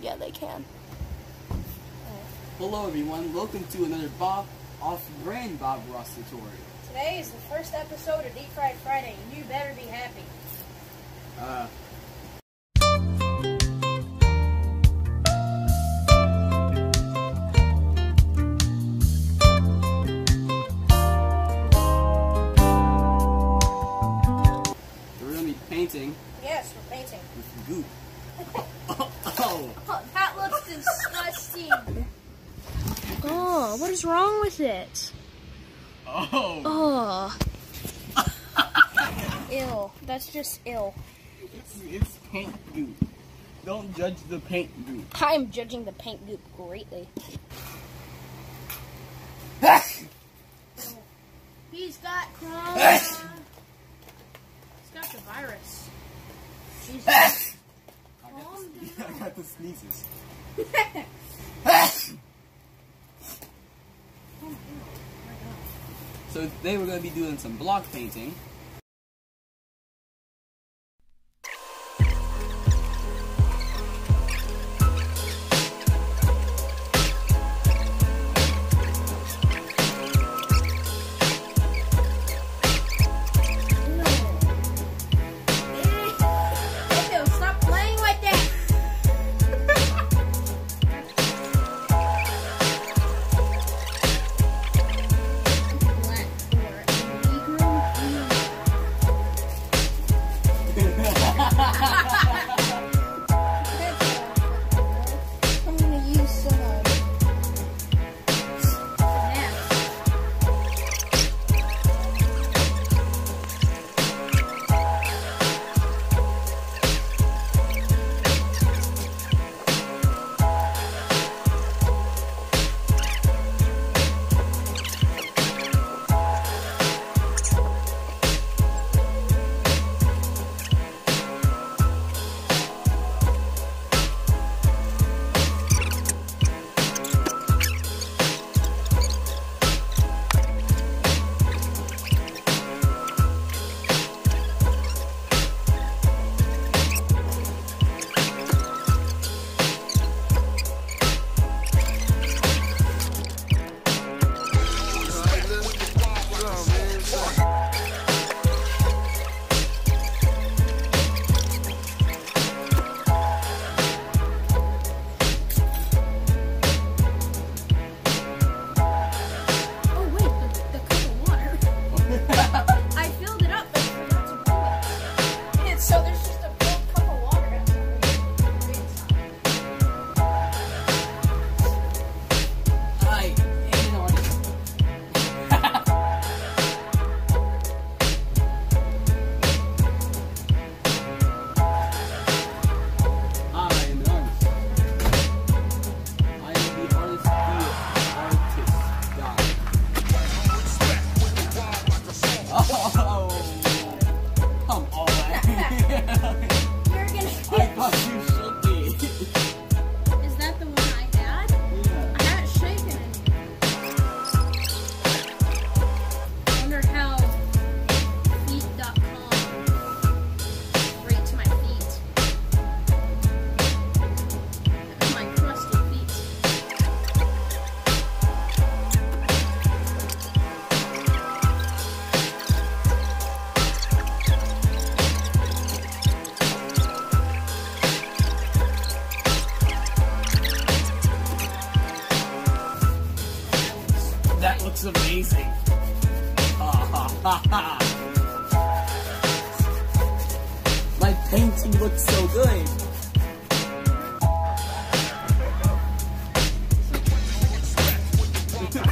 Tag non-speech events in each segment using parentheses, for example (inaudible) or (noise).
Yeah, they can. Hello everyone, welcome to another Bob off-brand Bob Ross tutorial. Today is the first episode of Deep Fried Friday, and you better be happy. Uh, we're gonna be painting Yes, we're painting. with goop. oh, oh. Oh, that looks disgusting. Oh, what is wrong with it? oh. Oh. ill. (laughs) That's just ill. It's, it's paint goop. Don't judge the paint goop. I'm judging the paint goop greatly. (laughs) He's got corona. He's got the virus. Jesus. (laughs) I got, the, I got the sneezes. So they we're going to be doing some block painting. (laughs) My painting looks so good. (laughs)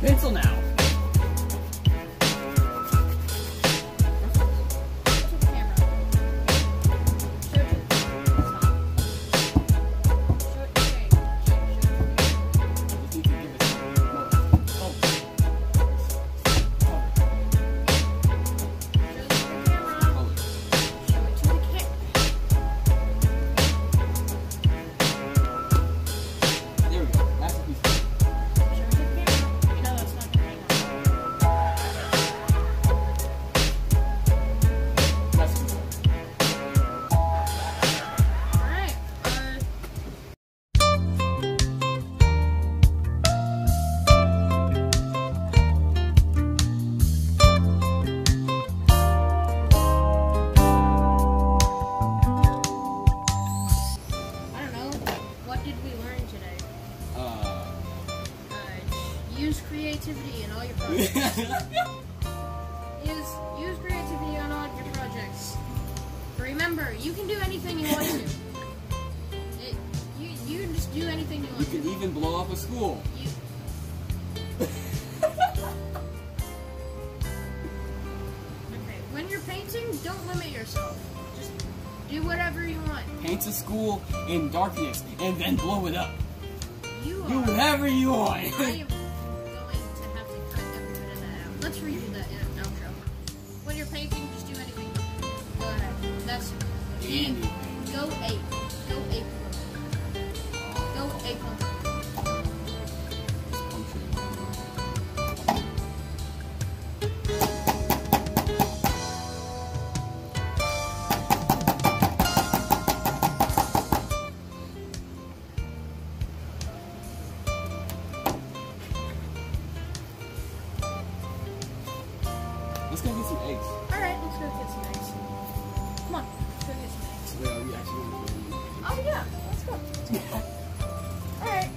pencil now. Do anything you You can even blow up a school. You, okay, when you're painting, don't limit yourself. Just do whatever you want. Paint a school in darkness and then blow it up. You Do are. whatever you I want. am going to have to cut every bit of that out. Let's redo that in outro. When you're painting, just do anything. Go ahead. That's Anything. Go ape. Let's go get some eggs. All right, let's go get some eggs. Come on, let's go get some eggs. Wait, are we actually gonna Oh yeah, let's go. Right.